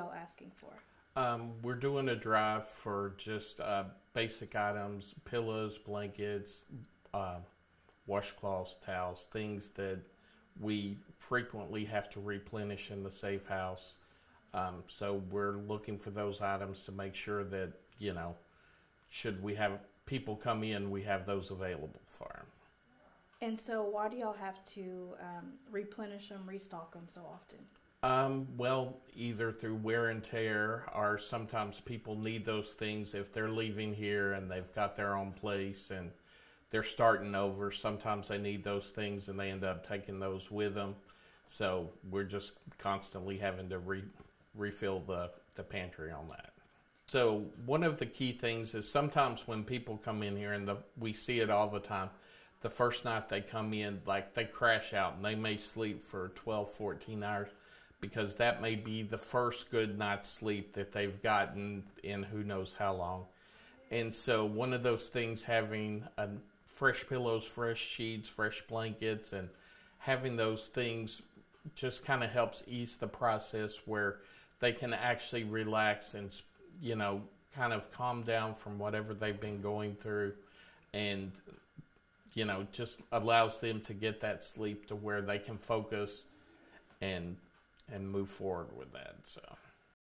y'all asking for? Um, we're doing a drive for just uh, basic items, pillows, blankets, uh, washcloths, towels, things that we frequently have to replenish in the safe house. Um, so we're looking for those items to make sure that you know, should we have people come in, we have those available for them. And so, why do y'all have to um, replenish them, restock them so often? Um, well, either through wear and tear, or sometimes people need those things if they're leaving here and they've got their own place and they're starting over. Sometimes they need those things and they end up taking those with them. So we're just constantly having to re- refill the, the pantry on that. So one of the key things is sometimes when people come in here and the, we see it all the time, the first night they come in, like they crash out and they may sleep for 12, 14 hours because that may be the first good night's sleep that they've gotten in who knows how long. And so, one of those things having a fresh pillows, fresh sheets, fresh blankets, and having those things just kind of helps ease the process where they can actually relax and, you know, kind of calm down from whatever they've been going through and, you know, just allows them to get that sleep to where they can focus and and move forward with that. So.